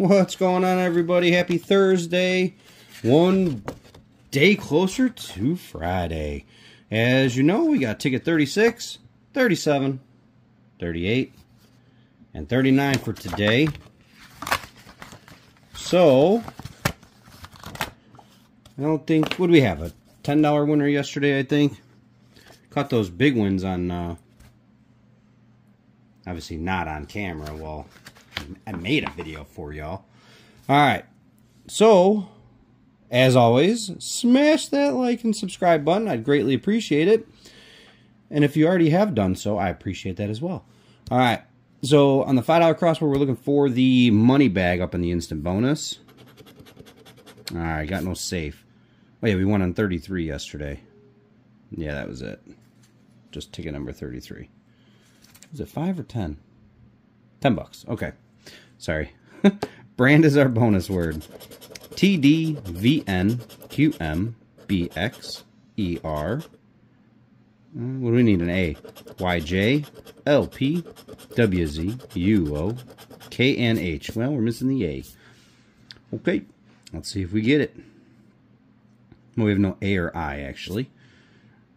What's going on, everybody? Happy Thursday. One day closer to Friday. As you know, we got ticket 36, 37, 38, and 39 for today. So, I don't think, what do we have? A $10 winner yesterday, I think. Caught those big wins on, uh, obviously not on camera. Well, I made a video for y'all. Alright, so, as always, smash that like and subscribe button. I'd greatly appreciate it. And if you already have done so, I appreciate that as well. Alright, so on the $5 crossword, we're looking for the money bag up in the instant bonus. Alright, got no safe. Oh yeah, we won on 33 yesterday. Yeah, that was it. Just ticket number 33. Was it 5 or 10? 10 bucks. Okay. Sorry. Brand is our bonus word. T D V N Q M B X E R. Uh, what do we need? An A. Y J L P W Z U O K N H. Well, we're missing the A. Okay. Let's see if we get it. Well, we have no A or I, actually.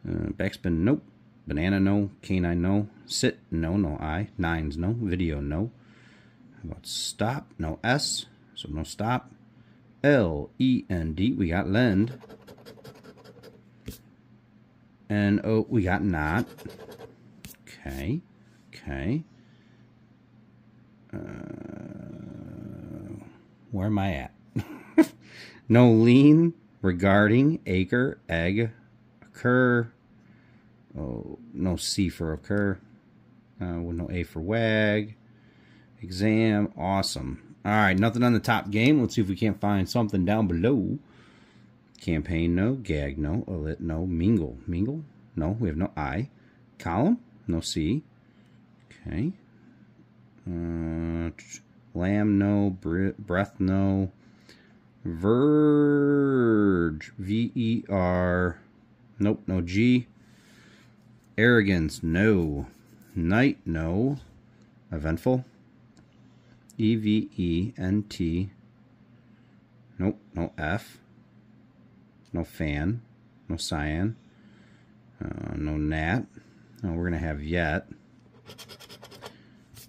Uh, backspin, nope. Banana, no. Canine, no. Sit, no, no I. Nines, no. Video, no. About stop? No S, so no stop. L, E, N, D, we got lend. And oh, we got not. Okay, okay. Uh, where am I at? no lean, regarding, acre, egg, occur. Oh, no C for occur. Uh, with no A for wag. Exam, awesome. All right, nothing on the top game. Let's see if we can't find something down below. Campaign, no. Gag, no. Elit, no. Mingle, mingle, no. We have no I. Column, no C. Okay. Uh, lamb, no. breath, no. Verge, V-E-R. Nope, no G. Arrogance, no. Night, no. Eventful. E V E N T. Nope, no F. No fan. No cyan. Uh, no nat. No, we're going to have yet.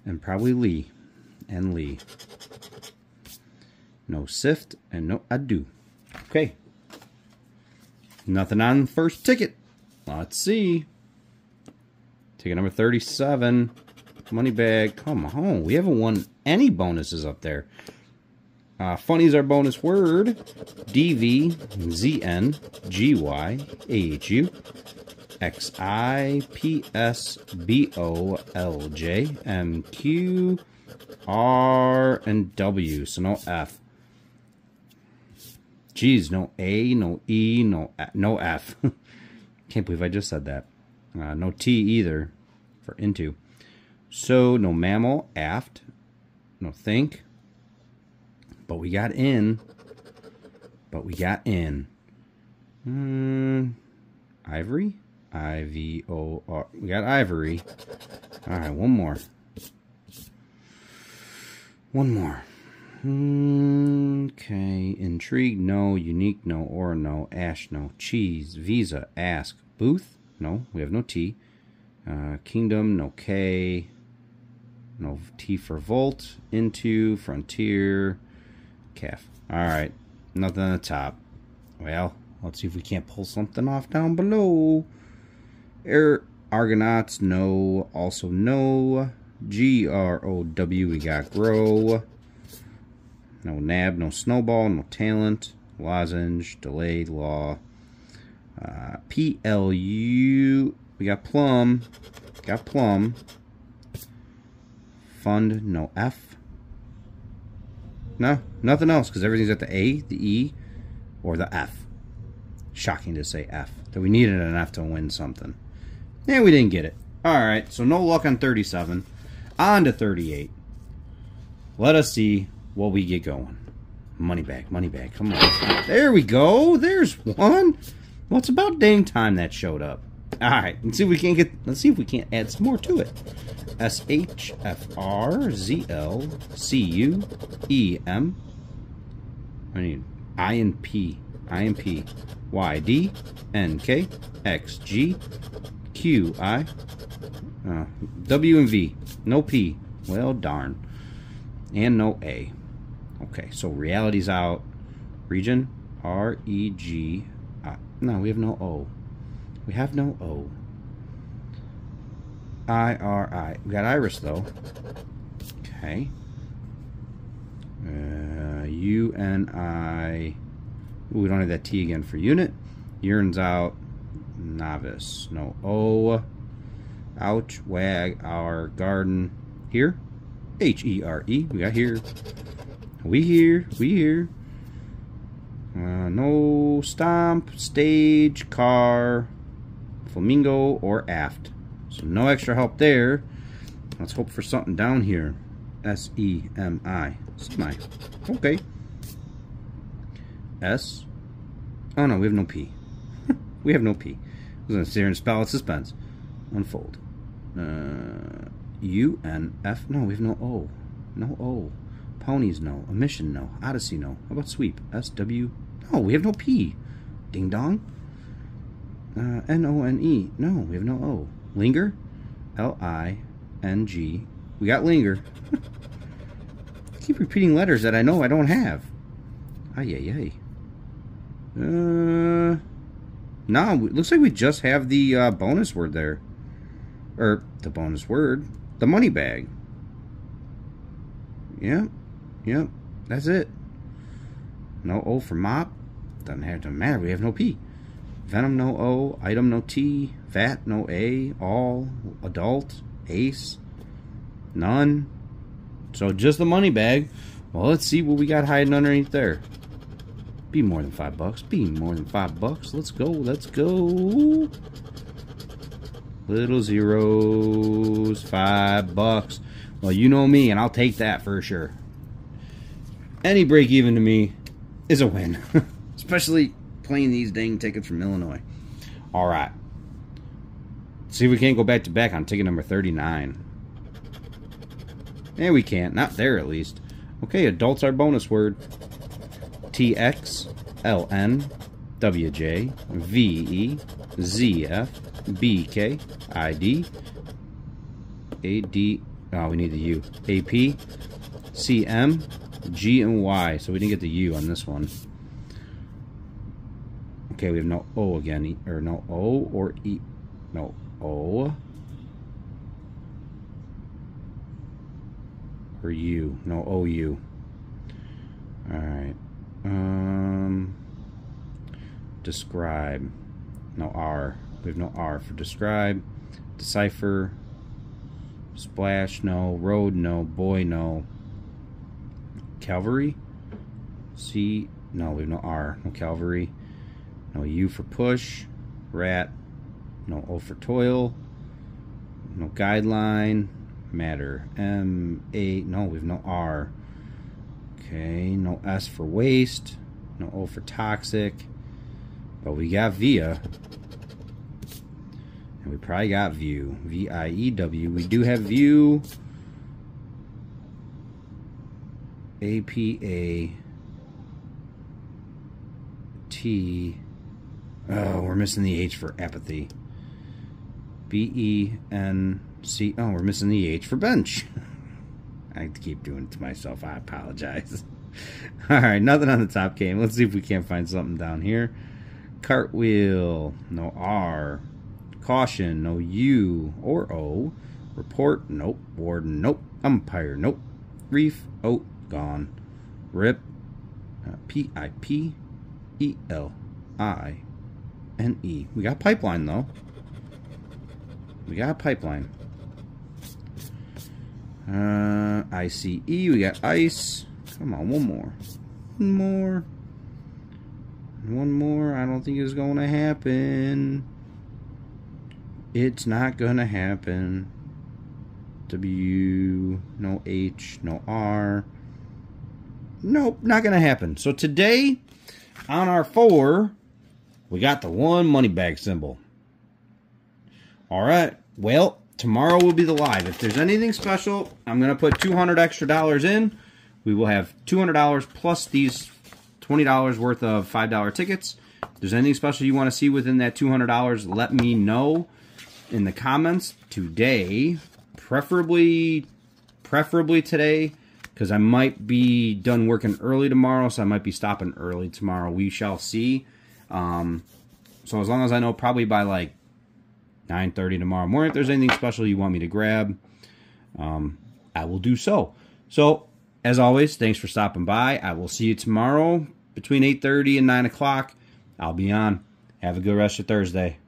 And probably Lee. And Lee. No sift and no ado. Okay. Nothing on the first ticket. Let's see. Ticket number 37. Money bag. Come on. We haven't won any bonuses up there. Uh, funny is our bonus word. D V Z N G Y A H U X I P S B O L J M Q R and W. So no F. Geez, no A, no E, no no F. Can't believe I just said that. Uh, no T either for into. So no mammal, aft, no think. But we got in. But we got in. Hmm. ivory? I-V-O-R. We got ivory. All right, one more. One more. Okay. Intrigue, no. Unique, no. Or, no. Ash, no. Cheese, Visa, ask. Booth, no. We have no T. Uh, Kingdom, no K. No T for Volt. Into, Frontier, Calf. Alright. Nothing on the top. Well, let's see if we can't pull something off down below. Air Argonauts, no. Also no. G R O W, we got Grow. No Nab, no Snowball, no Talent. Lozenge, Delayed Law. Uh, P L U we got Plum. Got Plum. Fund, no F. No, nothing else, because everything's at the A, the E, or the F. Shocking to say F. That we needed an F to win something. And we didn't get it. Alright, so no luck on 37. On to 38. Let us see what we get going. Money back, money back, come on. There we go. There's one. Well, it's about dang time that showed up. All right, let's see if we can't get. Let's see if we can't add some more to it. S H F R Z L C U E M. I need I N P I N P Y D N K X G Q I uh, W and V. No P. Well, darn. And no A. Okay, so reality's out. Region R E G. No, we have no O. We have no O. I R I. We got Iris though. Okay. Uh, U N I. Ooh, we don't have that T again for unit. Urines out. Novice. No O. Ouch. Wag. Our garden. Here. H E R E. We got here. We here. We here. Uh, no stomp, stage, car, flamingo, or aft. So no extra help there. Let's hope for something down here. S-E-M-I. Semi. Okay. S. Oh no, we have no P. we have no P. I was going to sit here and spell it suspense. Unfold. Uh, U, N, F. No, we have no O. No O. Ponies, no. Emission, no. Odyssey, no. How about sweep? S, W. No, we have no P. Ding dong. Uh, N, O, N, E. No, we have no O. Linger? L, I, N, G. We got linger. keep repeating letters that I know I don't have. Ay, ay, ay. Uh, no, looks like we just have the uh, bonus word there. Or the bonus word. The money bag. Yep. Yep. That's it. No O for mop. Doesn't have to matter. We have no P. Venom no O. Item no T. Vat no A. All. Adult. Ace. None. So just the money bag. Well, let's see what we got hiding underneath there. Be more than five bucks. Be more than five bucks. Let's go. Let's go. Little zeros. Five bucks. Well, you know me, and I'll take that for sure. Any break even to me is a win. Especially playing these dang tickets from Illinois. All right. See if we can't go back to back on ticket number 39. Yeah, we can't. Not there, at least. Okay, adults are bonus word. T X L N W J V E Z F B K I D A D. Oh, we need the U. A P C M G and Y. So we didn't get the U on this one. Okay, we have no O again. Or no O or E. No O. Or U. No OU. Alright. Um, describe. No R. We have no R for describe. Decipher. Splash, no. Road, no. Boy, no. Calvary. C. No, we have no R. No Calvary. No U for push. Rat. No O for toil. No guideline. Matter. M. A. No, we have no R. Okay, no S for waste. No O for toxic. But we got via. And we probably got view. V-I-E-W. We do have view. A-P-A. T. Oh, we're missing the H for apathy. B-E-N-C. Oh, we're missing the H for bench. I keep doing it to myself. I apologize. All right, nothing on the top game. Let's see if we can't find something down here. Cartwheel, no R. Caution, no U or O. Report, nope. Warden, nope. Umpire, nope. Reef, oh, gone. Rip, uh, P I P E L I N E. We got pipeline though. We got pipeline. Uh, ICE, we got ice. Come on, one more. One more. One more. I don't think it's going to happen. It's not going to happen. W, no H, no R. Nope, not going to happen. So today, on our four, we got the one money bag symbol. All right. Well, tomorrow will be the live. If there's anything special, I'm going to put 200 extra dollars in. We will have $200 plus these $20 worth of $5 tickets. If there's anything special you want to see within that $200, let me know in the comments today. Preferably, preferably today, because I might be done working early tomorrow, so I might be stopping early tomorrow. We shall see. Um, so as long as I know, probably by like 9.30 tomorrow morning, if there's anything special you want me to grab, um, I will do so. So, as always, thanks for stopping by. I will see you tomorrow between 8.30 and 9 o'clock. I'll be on. Have a good rest of Thursday.